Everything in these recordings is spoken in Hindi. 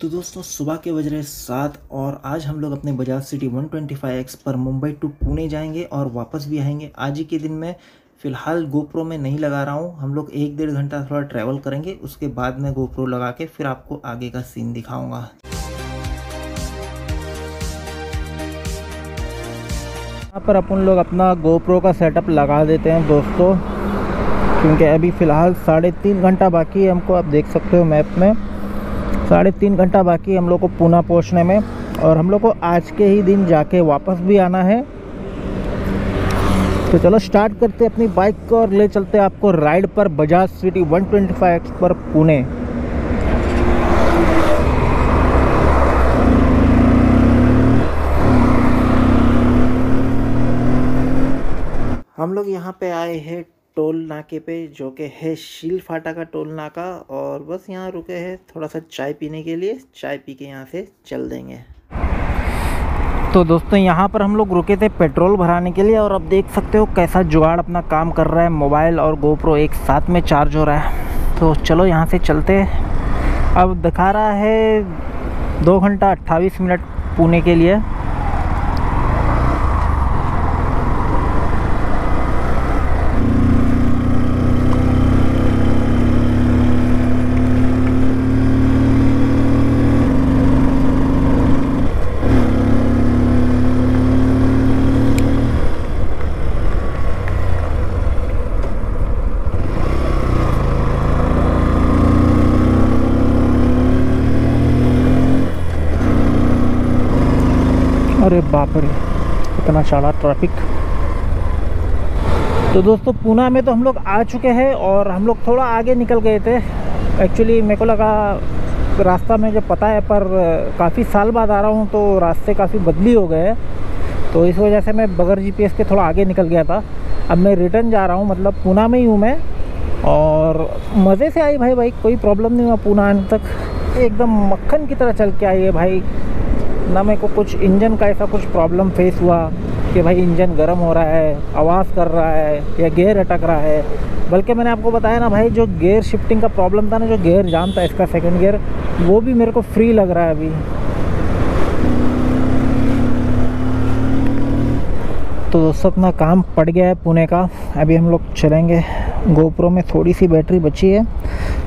तो दोस्तों, सुबह के बज रहे सात और आज हम लोग अपने बजाज सिटी 125X पर मुंबई टू पुणे जाएँगे और वापस भी आएँगे। आज ही के दिन में फ़िलहाल गोप्रो में नहीं लगा रहा हूँ। हम लोग एक डेढ़ घंटा थोड़ा ट्रैवल करेंगे, उसके बाद मैं गोप्रो लगा के फिर आपको आगे का सीन दिखाऊँगा। यहाँ पर अपन लोग अपना गोप्रो का सेटअप लगा देते हैं दोस्तों, क्योंकि अभी फ़िलहाल साढ़े तीन घंटा बाकी है। हमको आप देख सकते हो मैप में। साढ़े तीन घंटा बाकी हम लोग को पूना पहुँचने में और हम लोग को आज के ही दिन जाके वापस भी आना है। तो चलो स्टार्ट करते अपनी बाइक को और ले चलते आपको राइड पर बजाज सिटी 125 पर पुणे। हम लोग यहाँ पे आए हैं टोल नाके पे, जो कि है शील फाटा का टोल नाका और बस यहाँ रुके हैं थोड़ा सा चाय पीने के लिए। चाय पी के यहाँ से चल देंगे। तो दोस्तों, यहाँ पर हम लोग रुके थे पेट्रोल भराने के लिए। और अब देख सकते हो कैसा जुगाड़ अपना काम कर रहा है। मोबाइल और गोप्रो एक साथ में चार्ज हो रहा है। तो चलो यहाँ से चलते अब दिखा रहा है दो घंटा अट्ठाईस मिनट पुणे के लिए। अरे बाप रे इतना सारा ट्रैफ़िक तो दोस्तों पूना में तो हम लोग आ चुके हैं और हम लोग थोड़ा आगे निकल गए थे। एक्चुअली मेरे को लगा रास्ता में जो पता है, पर काफ़ी साल बाद आ रहा हूँ तो रास्ते काफ़ी बदली हो गए तो इस वजह से मैं बगैर जीपीएस के थोड़ा आगे निकल गया था। अब मैं रिटर्न जा रहा हूँ मतलब पूना में ही हूँ मैं। और मज़े से आई भाई भाई, कोई प्रॉब्लम नहीं हुआ पूना आने तक। एकदम मक्खन की तरह चल के आई है भाई। ना मेरे को कुछ इंजन का ऐसा कुछ प्रॉब्लम फेस हुआ कि भाई इंजन गर्म हो रहा है, आवाज़ कर रहा है, या गेयर अटक रहा है। बल्कि मैंने आपको बताया ना भाई, जो गेयर शिफ्टिंग का प्रॉब्लम था ना, जो गेयर जाम था इसका सेकंड गेयर वो भी मेरे को फ्री लग रहा है अभी। तो दोस्तों, अपना काम पड़ गया है पुणे का। अभी हम लोग चलेंगे। गोप्रो में थोड़ी सी बैटरी बची है।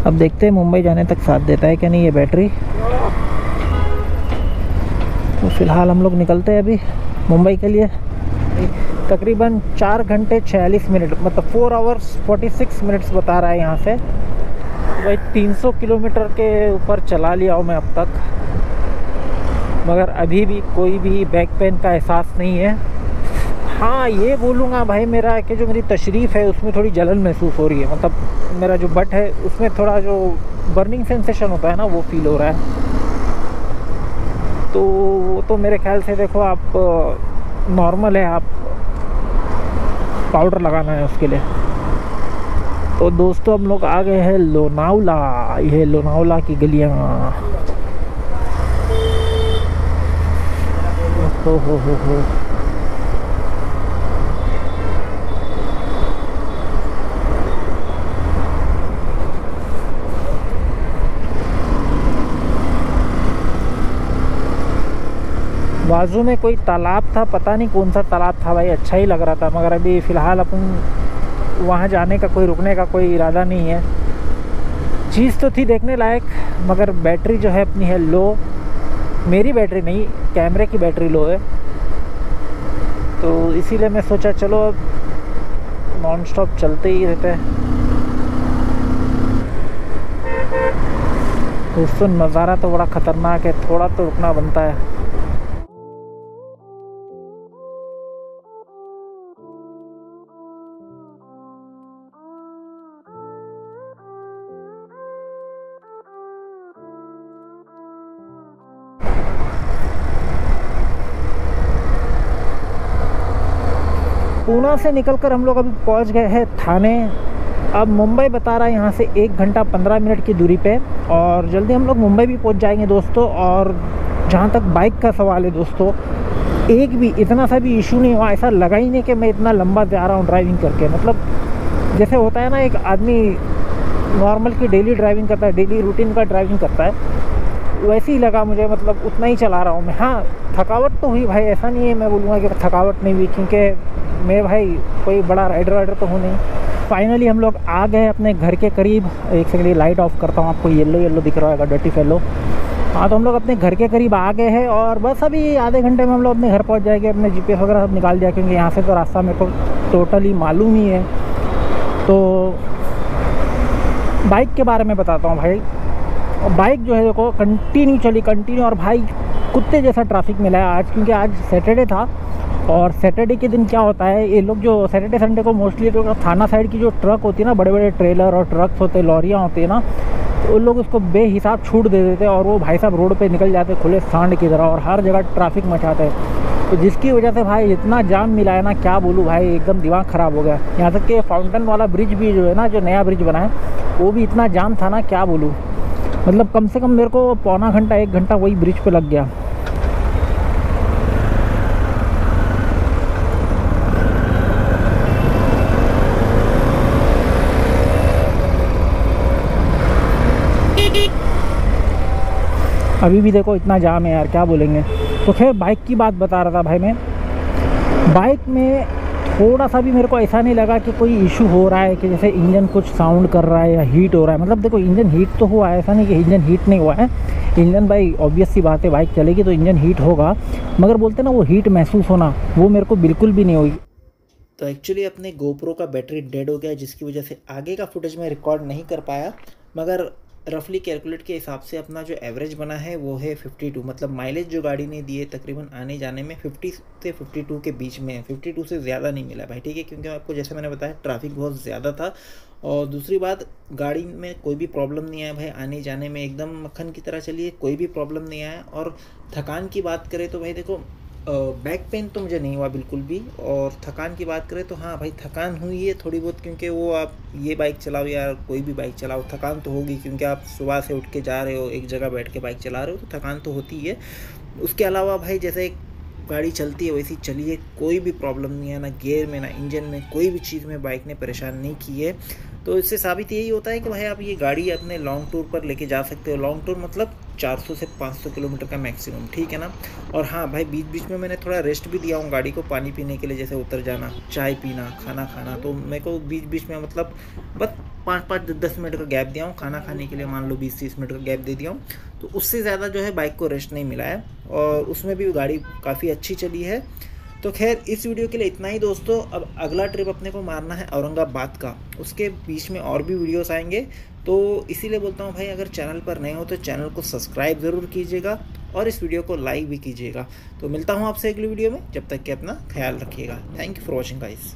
अब देखते हैं मुंबई जाने तक साथ देता है कि नहीं ये बैटरी। फ़िलहाल हम लोग निकलते हैं अभी मुंबई के लिए। तकरीबन चार घंटे छियालीस मिनट मतलब four hours forty six minutes बता रहा है यहाँ से। भाई तीन सौ किलोमीटर के ऊपर चला लिया हूँ मैं अब तक। मगर अभी भी कोई भी बैक पेन का एहसास नहीं है। हाँ ये बोलूँगा भाई, मेरा कि जो मेरी तशरीफ़ है, उसमें थोड़ी जलन महसूस हो रही है। मतलब मेरा जो बट है, उसमें थोड़ा जो बर्निंग सेंसेशन होता है ना, वो फील हो रहा है। तो वो तो मेरे ख्याल से देखो आप नॉर्मल है, आप पाउडर लगाना है उसके लिए। तो दोस्तों हम लोग आ गए हैं लोनावला। ये लोनावला की गलियाँ। हो हो हो हो। बाजू में कोई तालाब था, पता नहीं कौन सा तालाब था भाई अच्छा ही लग रहा था, मगर अभी फ़िलहाल अपन वहाँ जाने का कोई, रुकने का कोई इरादा नहीं है। चीज़ तो थी देखने लायक, मगर बैटरी जो है अपनी है लो। मेरी बैटरी नहीं, कैमरे की बैटरी लो है। तो इसीलिए मैं सोचा चलो अब नॉन स्टॉप चलते ही रहते हैं। दोस्तों, नज़ारा तो बड़ा ख़तरनाक है, थोड़ा तो रुकना बनता है। पूना से निकलकर हम लोग अभी पहुँच गए हैं थाने। अब मुंबई बता रहा है यहाँ से एक घंटा पंद्रह मिनट की दूरी पे। और जल्दी हम लोग मुंबई भी पहुँच जाएँगे दोस्तों। और जहाँ तक बाइक का सवाल है दोस्तों, एक भी इतना सा भी इशू नहीं हुआ, ऐसा लगा ही नहीं कि मैं इतना लंबा जा रहा हूँ ड्राइविंग करके। मतलब जैसे होता है ना, एक आदमी नॉर्मल की डेली ड्राइविंग करता है डेली रूटीन का ड्राइविंग करता है। वैसे ही लगा मुझे मतलब उतना ही चला रहा हूँ मैं। हाँ थकावट तो हुई भाई, ऐसा नहीं है मैं बोलूँगा कि थकावट नहीं हुई, क्योंकि मैं भाई कोई बड़ा राइडर वाइडर तो हूँ नहीं। फाइनली हम लोग आ गए अपने घर के करीब। एक सेकंड लाइट ऑफ़ करता हूँ, आपको येलो येलो दिख रहा होगा डर्टी फेलो हाँ तो हम लोग अपने घर के करीब आ गए हैं और बस अभी आधे घंटे में हम लोग अपने घर पहुँच जाएँगे, अपने जी वगैरह सब निकाल दिया, क्योंकि यहाँ से तो रास्ता मेरे को टोटली मालूम ही है। तो बाइक के बारे में बताता हूँ भाई। बाइक जो है, देखो कंटिन्यू चली कंटिन्यू और भाई कुत्ते जैसा ट्रैफ़िक मिला है आज, क्योंकि आज सैटरडे था। और सैटरडे के दिन क्या होता है, ये लोग जो सैटरडे, संडे को मोस्टली तो थाना साइड की जो ट्रक होती है ना बड़े बड़े ट्रेलर और ट्रक्स होते, लॉरियाँ होती है ना तो उन लोग उसको बेहिसाब छूट दे देते और वो भाई साहब रोड पे निकल जाते खुले सांड की तरह और हर जगह ट्रैफ़िक मचाते हैं। तो जिसकी वजह से भाई इतना जाम मिला है ना, क्या बोलूँ भाई, एकदम दिमाग ख़राब हो गया। यहाँ तक कि फाउंटेन वाला ब्रिज भी जो है ना, जो नया ब्रिज बना है, वो भी इतना जाम था ना, क्या बोलूँ। मतलब कम से कम मेरे को पौना घंटा, एक घंटा वही ब्रिज पे लग गया। अभी भी देखो इतना जाम है यार, क्या बोलेंगे? तो खैर बाइक की बात बता रहा था भाई मैं। बाइक में थोड़ा सा भी मेरे को ऐसा नहीं लगा कि कोई इशू हो रहा है, कि जैसे इंजन कुछ साउंड कर रहा है या हीट हो रहा है। मतलब देखो इंजन हीट तो हुआ है, ऐसा नहीं कि इंजन हीट नहीं हुआ है। इंजन भाई ऑब्वियस सी बात है बाइक चलेगी तो इंजन हीट होगा। मगर बोलते ना, वो हीट महसूस होना, वो मेरे को बिल्कुल भी नहीं होगी। तो एक्चुअली अपने गोप्रो का बैटरी डेड हो गया, जिसकी वजह से आगे का फुटेज मैं रिकॉर्ड नहीं कर पाया। मगर रफली कैलकुलेट के हिसाब से अपना जो एवरेज बना है, वो है 52 मतलब माइलेज जो गाड़ी ने दिए तकरीबन आने जाने में 50 से 52 के बीच में 52 से ज़्यादा नहीं मिला भाई, ठीक है? क्योंकि आपको जैसे मैंने बताया ट्रैफ़िक बहुत ज़्यादा था। और दूसरी बात, गाड़ी में कोई भी प्रॉब्लम नहीं आया भाई, आने जाने में एकदम मक्खन की तरह चलिए, कोई भी प्रॉब्लम नहीं आया। और थकान की बात करें तो भाई देखो बैक पेन तो मुझे नहीं हुआ बिल्कुल भी और थकान की बात करें तो हाँ भाई, थकान हुई है थोड़ी बहुत क्योंकि वो आप ये बाइक चलाओ या कोई भी बाइक चलाओ, थकान तो होगी क्योंकि आप सुबह से उठ के जा रहे हो, एक जगह बैठ के बाइक चला रहे हो तो थकान तो होती है उसके अलावा भाई जैसे एक गाड़ी चलती है वैसी चलिए, कोई भी प्रॉब्लम नहीं है, ना गेयर में, ना इंजन में, कोई भी चीज़ में बाइक ने परेशान नहीं की है। तो इससे साबित यही होता है कि भाई आप ये गाड़ी अपने लॉन्ग टूर पर लेके जा सकते हो। लॉन्ग टूर मतलब 400 से 500 किलोमीटर का मैक्सिमम, ठीक है ना? और हाँ भाई बीच बीच में मैंने थोड़ा रेस्ट भी दिया हूँ गाड़ी को पानी पीने के लिए, जैसे उतर जाना, चाय पीना, खाना खाना। तो मेरे को बीच बीच में मतलब बस पाँच पाँच, दस मिनट का गैप दिया हूँ। खाना खाने के लिए मान लो बीस तीस मिनट का गैप दे दिया हूँ। तो उससे ज़्यादा जो है बाइक को रेस्ट नहीं मिला है। और उसमें भी गाड़ी काफ़ी अच्छी चली है। तो खैर, इस वीडियो के लिए इतना ही दोस्तों। अब अगला ट्रिप अपने को मारना है औरंगाबाद का। उसके बीच में और भी वीडियोस आएँगे। तो इसीलिए बोलता हूँ भाई, अगर चैनल पर नए हो तो चैनल को सब्सक्राइब ज़रूर कीजिएगा और इस वीडियो को लाइक भी कीजिएगा। तो मिलता हूँ आपसे अगली वीडियो में। जब तक कि अपना ख्याल रखिएगा। Thank you for watching guys